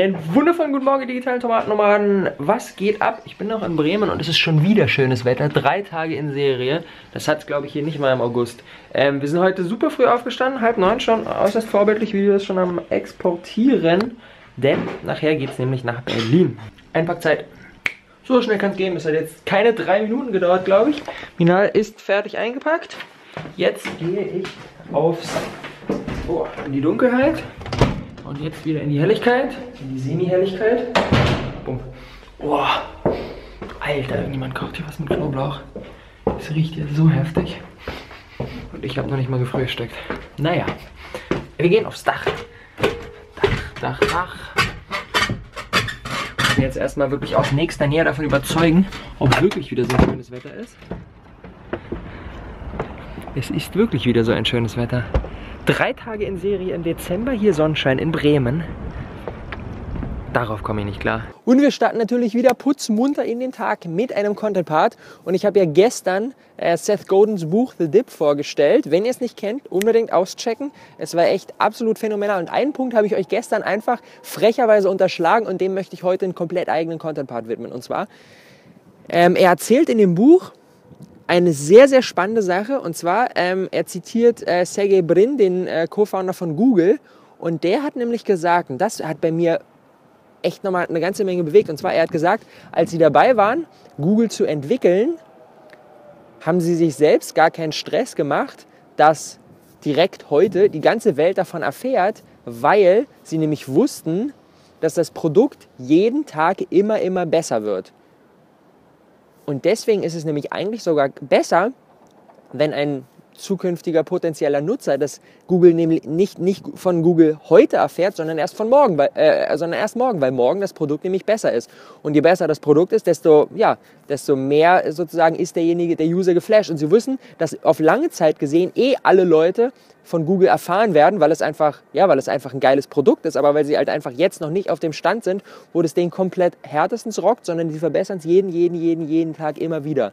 Einen wundervollen guten Morgen, digitalen Tomatennomaden. Was geht ab? Ich bin noch in Bremen und es ist schon wieder schönes Wetter. Drei Tage in Serie. Das hat es, glaube ich, hier nicht mal im August. Ähm, wir sind heute super früh aufgestanden, halb neun schon. Äußerst vorbildlich, Videos schon am Exportieren. Denn nachher geht es nämlich nach Berlin. Einpackzeit. So schnell kann es gehen. Es hat jetzt keine drei Minuten gedauert, glaube ich. Minal ist fertig eingepackt. Jetzt gehe ich aufs, oh, in die Dunkelheit. Und jetzt wieder in die Helligkeit, in die Semi-Helligkeit. Bumm. Oh, Alter, irgendjemand kocht hier was mit Knoblauch. Es riecht jetzt so heftig. Und ich habe noch nicht mal gefrühstückt. Naja, wir gehen aufs Dach. Dach, Dach, Dach. Ich will jetzt erstmal wirklich aus nächster Nähe davon überzeugen, ob wirklich wieder so ein schönes Wetter ist. Es ist wirklich wieder so ein schönes Wetter. Drei Tage in Serie im Dezember, hier Sonnenschein in Bremen. Darauf komme ich nicht klar. Und wir starten natürlich wieder putzmunter in den Tag mit einem Content Part. Und ich habe ja gestern äh, Seth Godins Buch The Dip vorgestellt. Wenn ihr es nicht kennt, unbedingt auschecken. Es war echt absolut phänomenal. Und einen Punkt habe ich euch gestern einfach frecherweise unterschlagen und dem möchte ich heute einen komplett eigenen Content Part widmen. Und zwar, ähm, er erzählt in dem Buch, eine sehr, sehr spannende Sache. Und zwar, ähm, er zitiert äh, Sergey Brin, den äh, Co-Founder von Google. Und der hat nämlich gesagt, und das hat bei mir echt nochmal eine ganze Menge bewegt. Und zwar, er hat gesagt, als sie dabei waren, Google zu entwickeln, haben sie sich selbst gar keinen Stress gemacht, dass direkt heute die ganze Welt davon erfährt, weil sie nämlich wussten, dass das Produkt jeden Tag immer, immer besser wird. Und deswegen ist es nämlich eigentlich sogar besser, wenn ein zukünftiger potenzieller Nutzer das Google nämlich nicht, nicht von Google heute erfährt, sondern erst von morgen, weil, äh, sondern erst morgen, weil morgen das Produkt nämlich besser ist. Und je besser das Produkt ist, desto, ja, desto mehr sozusagen ist derjenige, der User geflasht. Und sie wissen, dass auf lange Zeit gesehen eh alle Leute von Google erfahren werden, weil es einfach, ja, weil es einfach ein geiles Produkt ist, aber weil sie halt einfach jetzt noch nicht auf dem Stand sind, wo das Ding komplett härtestens rockt, sondern sie verbessern es jeden, jeden, jeden, jeden Tag immer wieder.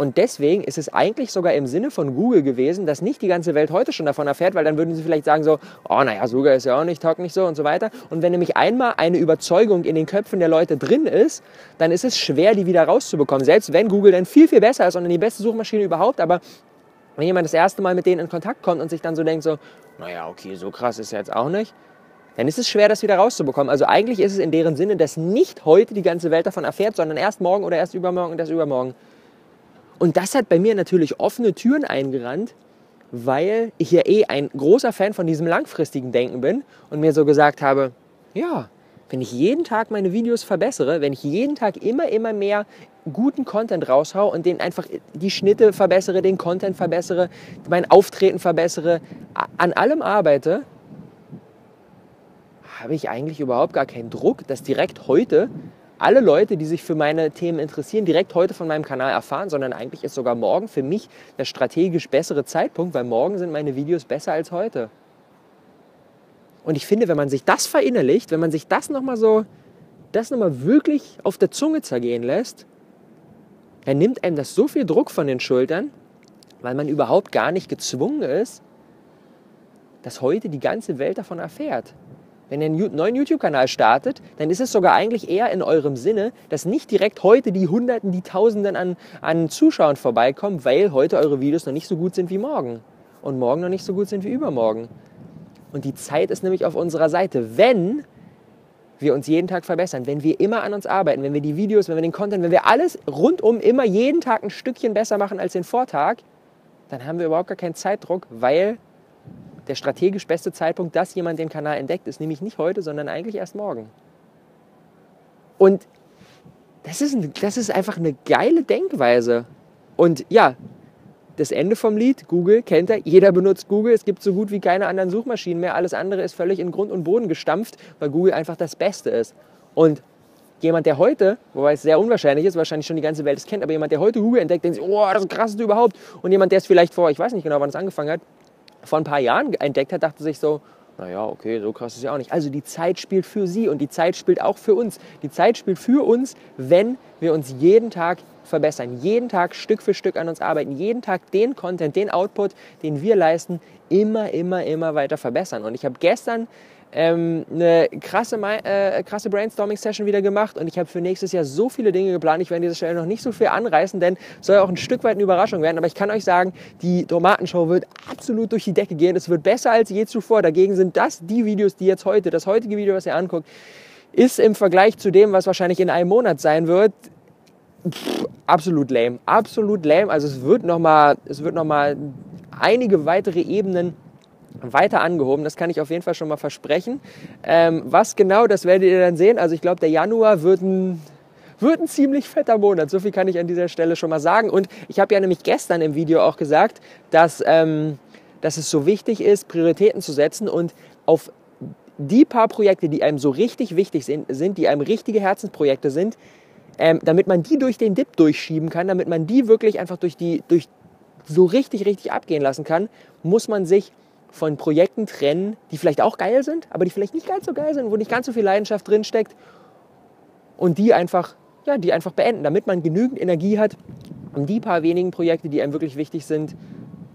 Und deswegen ist es eigentlich sogar im Sinne von Google gewesen, dass nicht die ganze Welt heute schon davon erfährt, weil dann würden sie vielleicht sagen so, oh naja, sogar ist ja auch nicht, taugt nicht so und so weiter. Und wenn nämlich einmal eine Überzeugung in den Köpfen der Leute drin ist, dann ist es schwer, die wieder rauszubekommen. Selbst wenn Google dann viel, viel besser ist und die beste Suchmaschine überhaupt, aber wenn jemand das erste Mal mit denen in Kontakt kommt und sich dann so denkt so, naja, okay, so krass ist ja jetzt auch nicht, dann ist es schwer, das wieder rauszubekommen. Also eigentlich ist es in deren Sinne, dass nicht heute die ganze Welt davon erfährt, sondern erst morgen oder erst übermorgen und erst übermorgen. Und das hat bei mir natürlich offene Türen eingerannt, weil ich ja eh ein großer Fan von diesem langfristigen Denken bin und mir so gesagt habe, ja, wenn ich jeden Tag meine Videos verbessere, wenn ich jeden Tag immer, immer mehr guten Content raushau und den einfach die Schnitte verbessere, den Content verbessere, mein Auftreten verbessere, an allem arbeite, habe ich eigentlich überhaupt gar keinen Druck, dass direkt heute alle Leute, die sich für meine Themen interessieren, direkt heute von meinem Kanal erfahren, sondern eigentlich ist sogar morgen für mich der strategisch bessere Zeitpunkt, weil morgen sind meine Videos besser als heute. Und ich finde, wenn man sich das verinnerlicht, wenn man sich das nochmal so, das nochmal wirklich auf der Zunge zergehen lässt, dann nimmt einem das so viel Druck von den Schultern, weil man überhaupt gar nicht gezwungen ist, dass heute die ganze Welt davon erfährt. Wenn ihr einen neuen YouTube-Kanal startet, dann ist es sogar eigentlich eher in eurem Sinne, dass nicht direkt heute die Hunderten, die Tausenden an, an Zuschauern vorbeikommen, weil heute eure Videos noch nicht so gut sind wie morgen. Und morgen noch nicht so gut sind wie übermorgen. Und die Zeit ist nämlich auf unserer Seite. Wenn wir uns jeden Tag verbessern, wenn wir immer an uns arbeiten, wenn wir die Videos, wenn wir den Content, wenn wir alles rundum immer jeden Tag ein Stückchen besser machen als den Vortag, dann haben wir überhaupt gar keinen Zeitdruck, weil der strategisch beste Zeitpunkt, dass jemand den Kanal entdeckt, ist nämlich nicht heute, sondern eigentlich erst morgen. Und das ist, ein, das ist einfach eine geile Denkweise. Und ja, das Ende vom Lied, Google kennt er, jeder benutzt Google, es gibt so gut wie keine anderen Suchmaschinen mehr, alles andere ist völlig in Grund und Boden gestampft, weil Google einfach das Beste ist. Und jemand, der heute, wobei es sehr unwahrscheinlich ist, wahrscheinlich schon die ganze Welt es kennt, aber jemand, der heute Google entdeckt, denkt sich, oh, das ist das krasseste überhaupt. Und jemand, der es vielleicht vor, ich weiß nicht genau, wann es angefangen hat, vor ein paar Jahren entdeckt hat, dachte sich so, naja, okay, so krass ist ja auch nicht. Also die Zeit spielt für sie und die Zeit spielt auch für uns. Die Zeit spielt für uns, wenn wir uns jeden Tag verbessern, jeden Tag Stück für Stück an uns arbeiten, jeden Tag den Content, den Output, den wir leisten, immer, immer, immer weiter verbessern. Und ich habe gestern ähm, eine krasse, äh, krasse Brainstorming-Session wieder gemacht und ich habe für nächstes Jahr so viele Dinge geplant. Ich werde an dieser Stelle noch nicht so viel anreißen, denn es soll auch ein Stück weit eine Überraschung werden. Aber ich kann euch sagen, die Tomatenshow wird absolut durch die Decke gehen. Es wird besser als je zuvor. Dagegen sind das die Videos, die jetzt heute, das heutige Video, was ihr anguckt, ist im Vergleich zu dem, was wahrscheinlich in einem Monat sein wird, pff, absolut lame. Absolut lame. Also es wird nochmal noch einige weitere Ebenen weiter angehoben. Das kann ich auf jeden Fall schon mal versprechen. Ähm, was genau, das werdet ihr dann sehen. Also ich glaube, der Januar wird ein, wird ein ziemlich fetter Monat. So viel kann ich an dieser Stelle schon mal sagen. Und ich habe ja nämlich gestern im Video auch gesagt, dass, ähm, dass es so wichtig ist, Prioritäten zu setzen und auf die paar Projekte, die einem so richtig wichtig sind, die einem richtige Herzensprojekte sind, ähm, damit man die durch den Dip durchschieben kann, damit man die wirklich einfach durch die, durch so richtig, richtig abgehen lassen kann, muss man sich von Projekten trennen, die vielleicht auch geil sind, aber die vielleicht nicht ganz so geil sind, wo nicht ganz so viel Leidenschaft drin steckt und die einfach, ja, die einfach beenden, damit man genügend Energie hat, um die paar wenigen Projekte, die einem wirklich wichtig sind,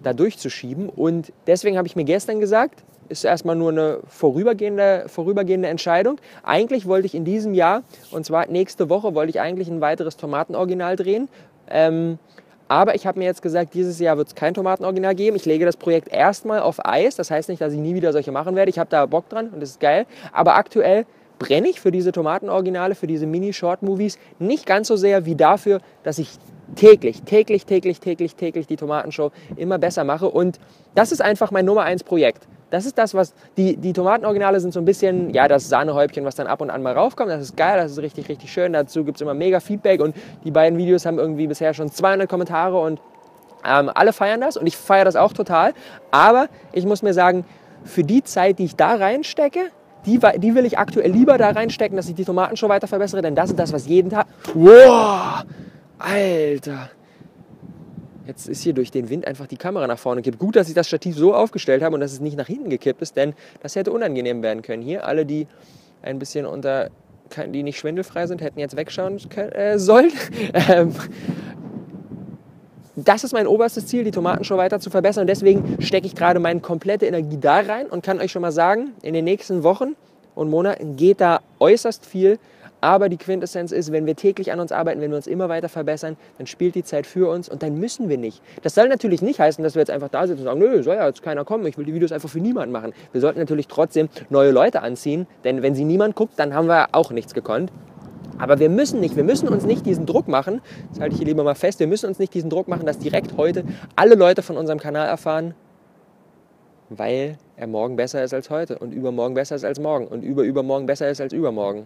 da durchzuschieben. Und deswegen habe ich mir gestern gesagt, ist erstmal nur eine vorübergehende, vorübergehende Entscheidung. Eigentlich wollte ich in diesem Jahr, und zwar nächste Woche, wollte ich eigentlich ein weiteres Tomatenoriginal drehen. Ähm, aber ich habe mir jetzt gesagt, dieses Jahr wird es kein Tomatenoriginal geben. Ich lege das Projekt erstmal auf Eis. Das heißt nicht, dass ich nie wieder solche machen werde. Ich habe da Bock dran und das ist geil. Aber aktuell brenne ich für diese Tomatenoriginale, für diese Mini-Short-Movies nicht ganz so sehr wie dafür, dass ich täglich, täglich, täglich, täglich, täglich die Tomatenshow immer besser mache. Und das ist einfach mein Nummer 1 Projekt. Das ist das, was die, die Tomatenoriginale sind so ein bisschen, ja, das Sahnehäubchen, was dann ab und an mal raufkommt. Das ist geil, das ist richtig, richtig schön. Dazu gibt es immer mega Feedback und die beiden Videos haben irgendwie bisher schon 200 Kommentare und ähm, alle feiern das und ich feiere das auch total. Aber ich muss mir sagen, für die Zeit, die ich da reinstecke, die, die will ich aktuell lieber da reinstecken, dass ich die Tomatenshow weiter verbessere, denn das ist das, was jeden Tag. Wow! Alter! Jetzt ist hier durch den Wind einfach die Kamera nach vorne gekippt. Gut, dass ich das Stativ so aufgestellt habe und dass es nicht nach hinten gekippt ist, denn das hätte unangenehm werden können. Hier alle, die ein bisschen unter, die nicht schwindelfrei sind, hätten jetzt wegschauen können, äh, sollen. Ähm, das ist mein oberstes Ziel, die Tomatenshow weiter zu verbessern. Und deswegen stecke ich gerade meine komplette Energie da rein und kann euch schon mal sagen, in den nächsten Wochen und Monaten geht da äußerst viel aber die Quintessenz ist, wenn wir täglich an uns arbeiten, wenn wir uns immer weiter verbessern, dann spielt die Zeit für uns und dann müssen wir nicht. Das soll natürlich nicht heißen, dass wir jetzt einfach da sitzen und sagen, nö, soll ja jetzt keiner kommen, ich will die Videos einfach für niemanden machen. Wir sollten natürlich trotzdem neue Leute anziehen, denn wenn sie niemand guckt, dann haben wir auch nichts gekonnt. Aber wir müssen nicht, wir müssen uns nicht diesen Druck machen, das halte ich hier lieber mal fest, wir müssen uns nicht diesen Druck machen, dass direkt heute alle Leute von unserem Kanal erfahren, weil er morgen besser ist als heute und übermorgen besser ist als morgen und überübermorgen besser ist als übermorgen.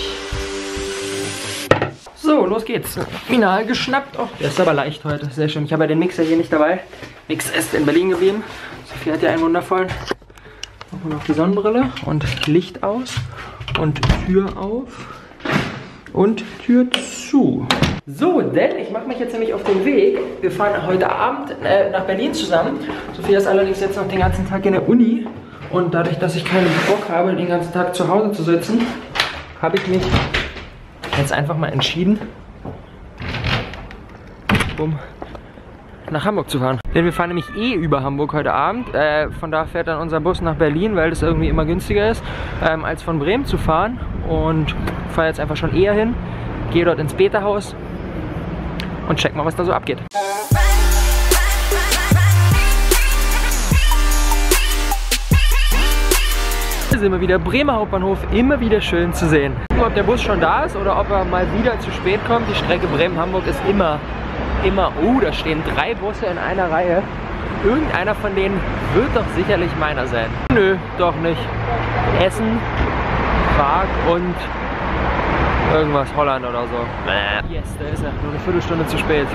So, los geht's. Final geschnappt. Oh, der ist aber leicht heute. Sehr schön. Ich habe ja den Mixer hier nicht dabei. Mix ist in Berlin geblieben. Sophie hat ja einen wundervollen. Machen wir noch die Sonnenbrille und Licht aus und Tür auf und Tür zu. So, denn ich mache mich jetzt nämlich auf den Weg. Wir fahren heute Abend äh, nach Berlin zusammen. Sophia ist allerdings jetzt noch den ganzen Tag in der Uni. Und dadurch, dass ich keinen Bock habe, den ganzen Tag zu Hause zu sitzen, habe ich mich jetzt einfach mal entschieden, um nach Hamburg zu fahren. Denn wir fahren nämlich eh über Hamburg heute Abend. Äh, von da fährt dann unser Bus nach Berlin, weil das irgendwie immer günstiger ist, ähm, als von Bremen zu fahren. Und fahre jetzt einfach schon eher hin, gehe dort ins Beta-Haus und check mal, was da so abgeht. Sind wir wieder. Bremer Hauptbahnhof, immer wieder schön zu sehen. Ob der Bus schon da ist oder ob er mal wieder zu spät kommt. Die Strecke Bremen-Hamburg ist immer, immer, oh, da stehen drei Busse in einer Reihe. Irgendeiner von denen wird doch sicherlich meiner sein. Nö, doch nicht. Essen, Prag und irgendwas Holland oder so. Yes, da ist er. Nur eine Viertelstunde zu spät.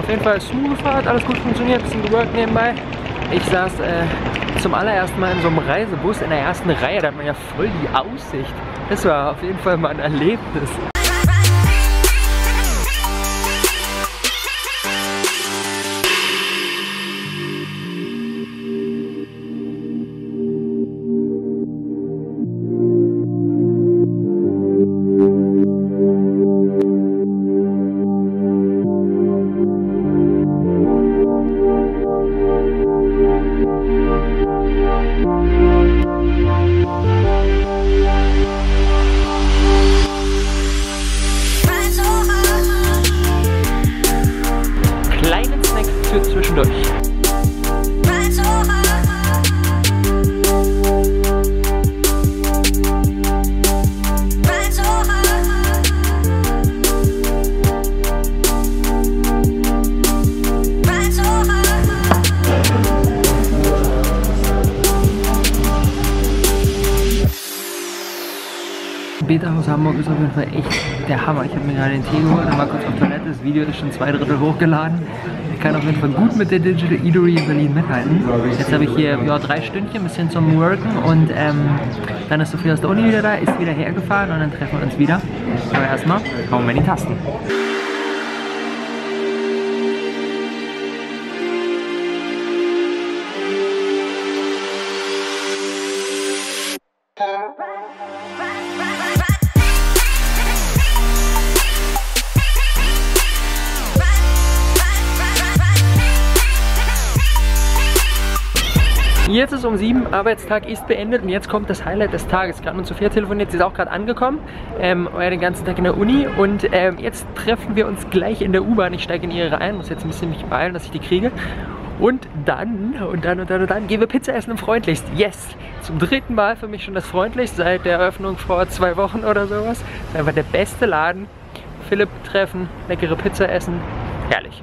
Auf jeden Fall smooth gefahren, alles gut funktioniert, bisschen geworkt nebenbei. Ich saß äh, zum allerersten Mal in so einem Reisebus in der ersten Reihe, da hat man ja voll die Aussicht. Das war auf jeden Fall mal ein Erlebnis. Hamburg ist auf jeden Fall echt der Hammer. Ich habe mir gerade den Tee geholt und war kurz auf Toilette. Das Video ist schon zwei Drittel hochgeladen. Ich kann auf jeden Fall gut mit der Digital Eatery in Berlin mithalten. Jetzt habe ich hier ja, drei Stündchen, ein bisschen zum Worken und ähm, dann ist Sophie aus der Uni wieder da, ist wieder hergefahren und dann treffen wir uns wieder. Aber erstmal hauen wir in die Tasten. Jetzt ist um sieben, Arbeitstag ist beendet und jetzt kommt das Highlight des Tages. Gerade mit Sophia telefoniert, sie ist auch gerade angekommen, ähm, war den ganzen Tag in der Uni und ähm, jetzt treffen wir uns gleich in der U-Bahn. Ich steige in ihre ein, muss jetzt ein bisschen mich beeilen, dass ich die kriege. Und dann, und dann, und dann, und dann gehen wir Pizza essen im Freundlichst. Yes! Zum dritten Mal für mich schon das Freundlichst seit der Eröffnung vor zwei Wochen oder sowas. Das ist einfach der beste Laden. Philipp treffen, leckere Pizza essen. Herrlich.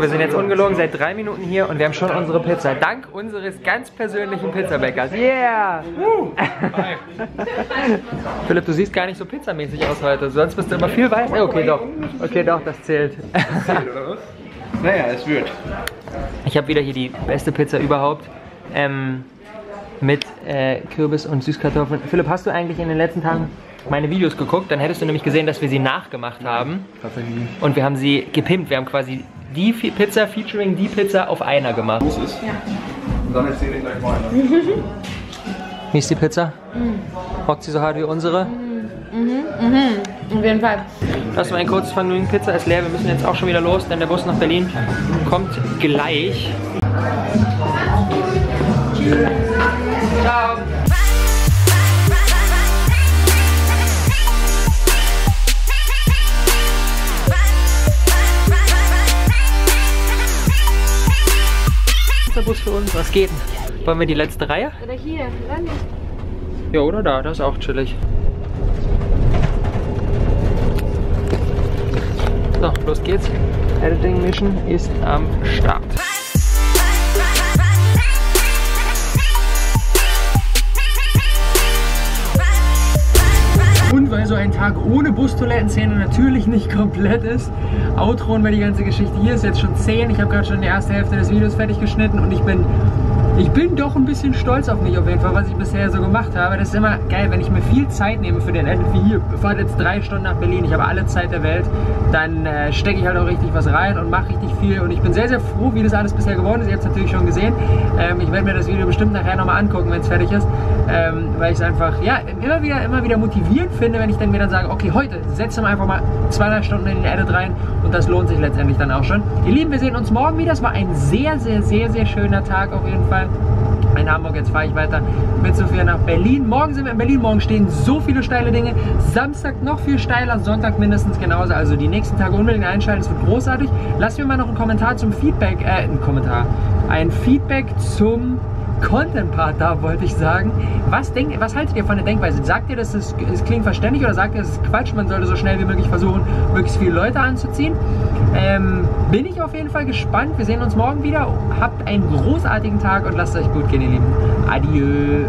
So, wir sind jetzt ungelogen seit drei Minuten hier und wir haben schon unsere Pizza. Dank unseres ganz persönlichen Pizzabäckers. Yeah! Philipp, du siehst gar nicht so pizzamäßig aus heute. Sonst bist du immer viel weißer. Okay, doch. Okay, doch, das zählt. Naja, es wird. Ich habe wieder hier die beste Pizza überhaupt. Ähm, mit äh, Kürbis und Süßkartoffeln. Philipp, hast du eigentlich in den letzten Tagen meine Videos geguckt? Dann hättest du nämlich gesehen, dass wir sie nachgemacht haben. Tatsächlich. Und wir haben sie gepimpt. Wir haben quasi die Pizza featuring die Pizza auf einer gemacht. Muss es? Ja. Und dann erzähle ich gleich mal. Ne? Wie ist die Pizza? Rockt sie so hart wie unsere? Auf jeden Fall. Das war ein kurzes Vergnügen. Pizza ist leer. Wir müssen jetzt auch schon wieder los, denn der Bus nach Berlin kommt gleich. Ciao. Letzter Bus für uns. Was geht? Wollen wir die letzte Reihe? Oder hier, oder nicht? Ja, oder da. Das ist auch chillig. So, los geht's. Editing Mission ist am Start. So ein Tag ohne Bustoilettenszene natürlich nicht komplett ist, outroen wir die ganze Geschichte. Hier ist jetzt schon 10. Ich habe gerade schon die erste Hälfte des Videos fertig geschnitten und ich bin, ich bin doch ein bisschen stolz auf mich auf jeden Fall, was ich bisher so gemacht habe. Das ist immer geil, wenn ich mir viel Zeit nehme für den Edit, wie hier. Fahren jetzt drei Stunden nach Berlin, ich habe alle Zeit der Welt. Dann äh, stecke ich halt auch richtig was rein und mache richtig viel. Und ich bin sehr, sehr froh, wie das alles bisher geworden ist. Ihr habt es natürlich schon gesehen. Ähm, ich werde mir das Video bestimmt nachher nochmal angucken, wenn es fertig ist. Ähm, weil ich es einfach, ja, immer wieder, immer wieder motivierend finde, wenn ich dann mir dann sage, okay, heute setzen wir einfach mal zwei, drei Stunden in den Edit rein und das lohnt sich letztendlich dann auch schon. Ihr Lieben, wir sehen uns morgen wieder. Es war ein sehr, sehr, sehr, sehr schöner Tag auf jeden Fall in Hamburg. Jetzt fahre ich weiter mit Sophia nach Berlin. Morgen sind wir in Berlin. Morgen stehen so viele steile Dinge. Samstag noch viel steiler, Sonntag mindestens genauso. Also die nächsten Tage unbedingt einschalten. Es wird großartig. Lasst mir mal noch einen Kommentar zum Feedback, äh, einen Kommentar, ein Feedback zum Content-Part da, wollte ich sagen. Was, denk, was haltet ihr von der Denkweise? Sagt ihr, das ist, es klingt verständlich oder sagt ihr, das ist Quatsch, man sollte so schnell wie möglich versuchen, möglichst viele Leute anzuziehen? Ähm, bin ich auf jeden Fall gespannt. Wir sehen uns morgen wieder. Habt einen großartigen Tag und lasst es euch gut gehen, ihr Lieben. Adieu.